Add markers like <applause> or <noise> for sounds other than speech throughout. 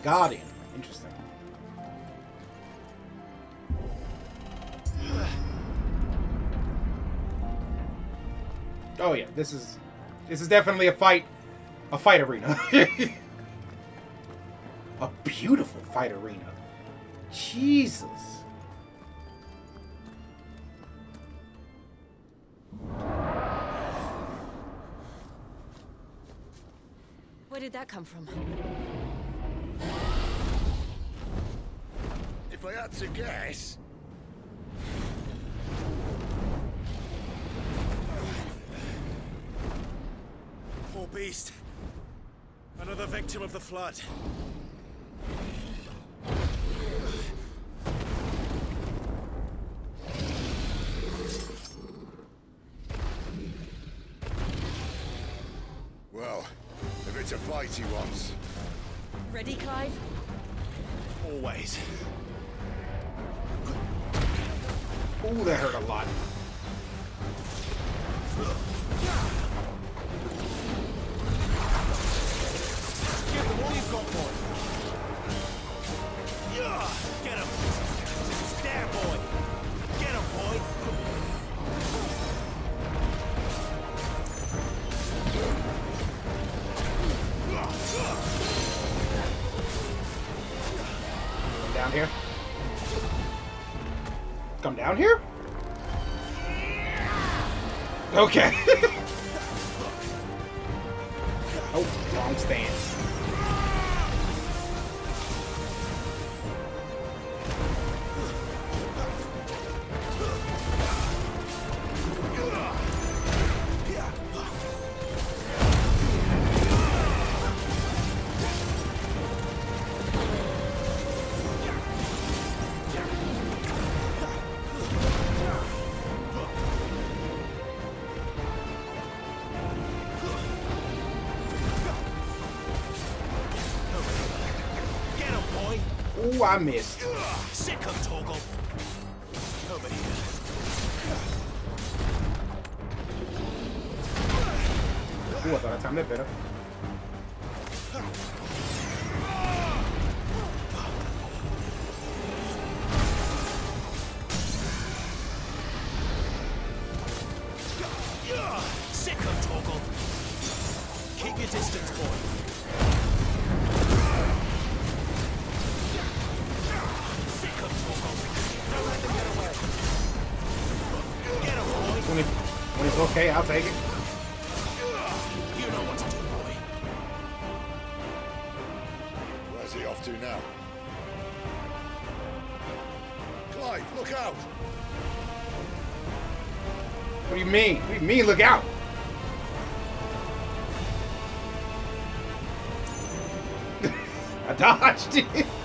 The Guardian. Interesting. Oh yeah, this is this is definitely a fight a fight arena. <laughs> a beautiful fight arena. Jesus. Where did that come from? If I had to guess... Poor beast. Another victim of the flood. Well, if it's a fight he wants, Ready, Clive? Always. Ooh, that hurt a lot. Got, down here? Okay. <laughs> oh, wrong stance. Ooh, I missed. Sick of. Over here. Ooh, I thought I timed that better. 24k, I'll take it. You know what to do, boy. where's he off to now? Clive, look out! What do you mean? What do you mean, look out? <laughs> I dodged it. <laughs>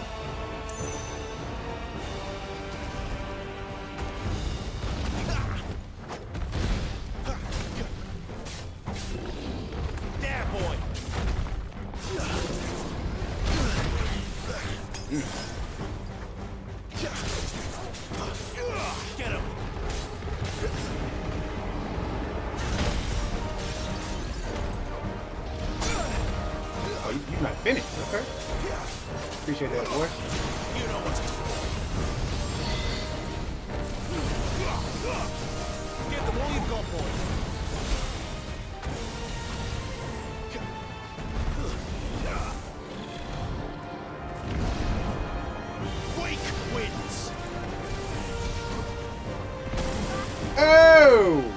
Appreciate that, boy. You know what. Give them all you've got, boy. Wake wins. Oh!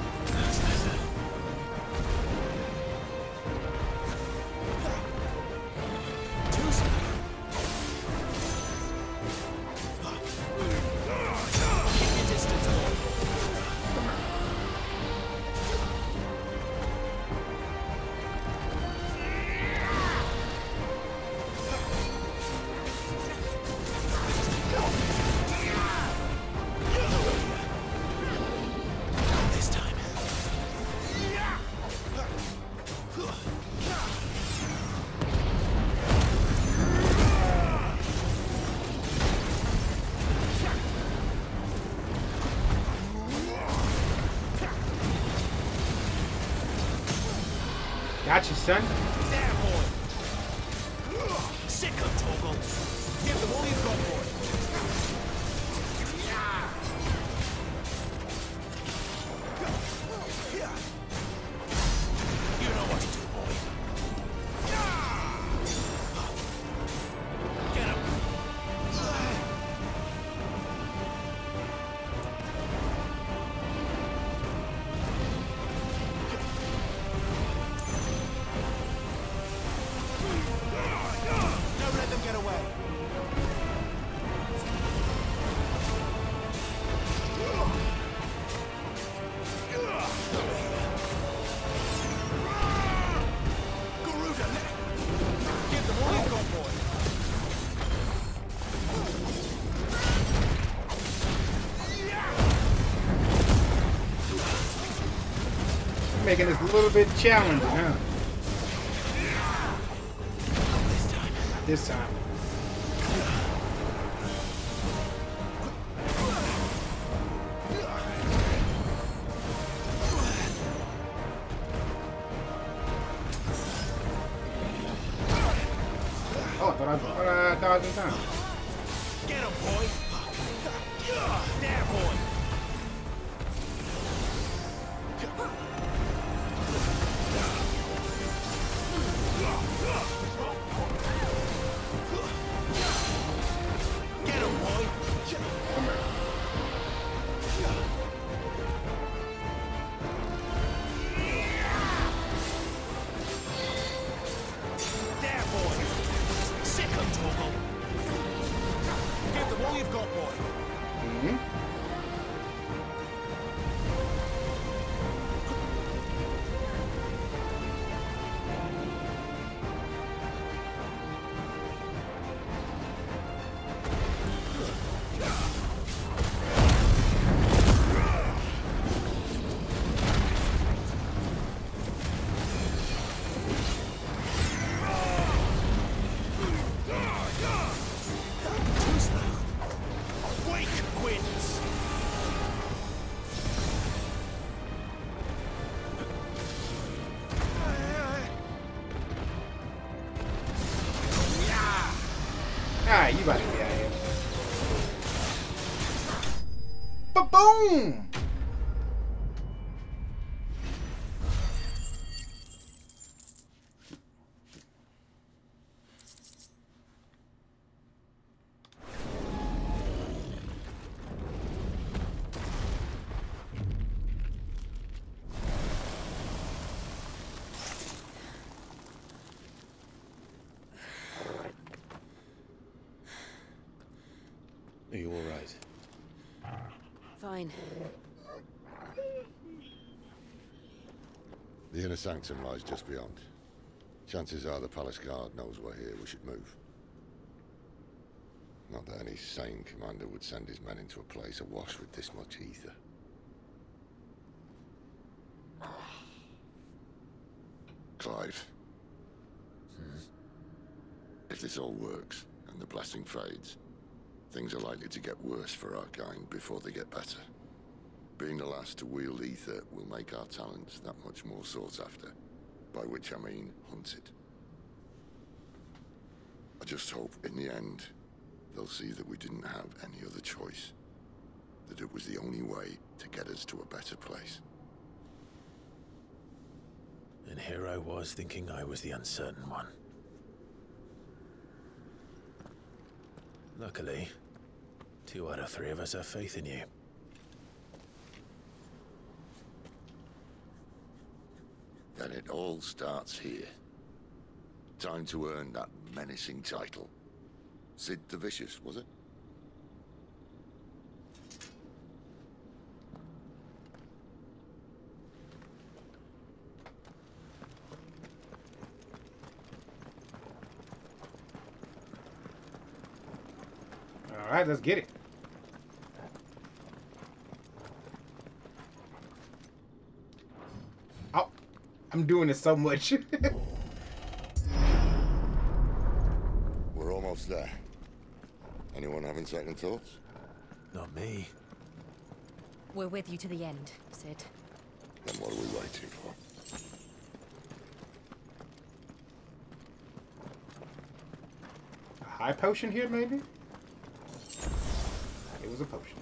Gotcha, son. Making this a little bit challenging, huh? This time. Oh, I thought I, uh, in time. You about be out here. Ba-boom! Are you all right? Fine. The inner sanctum lies just beyond. Chances are the palace guard knows we're here. We should move. Not that any sane commander would send his men into a place awash with this much aether. Clive. Hmm. If this all works, and the blessing fades, things are likely to get worse for our kind before they get better. Being the last to wield aether will make our talents that much more sought after. By which I mean hunted. I just hope, in the end, they'll see that we didn't have any other choice. That it was the only way to get us to a better place. And here I was thinking I was the uncertain one. Luckily, two out of three of us have faith in you. Then it all starts here. Time to earn that menacing title. Cid the Vicious, was it? Alright, let's get it. Oh, I'm doing this so much. <laughs> We're almost there. Anyone having second thoughts? Not me. We're with you to the end, Cid. Then what are we waiting for? a high potion here, maybe? It a potion.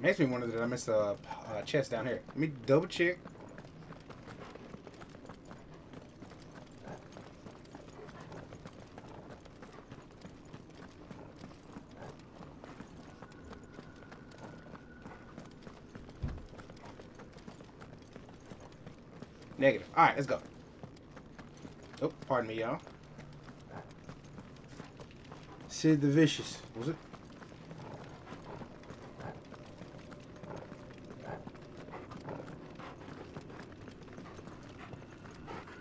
Makes me wonder that I missed a, a chest down here. Let me double check. Negative. All right, let's go. Oh, pardon me, y'all. Cid the Vicious, was it?